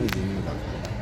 ごい牛乳だ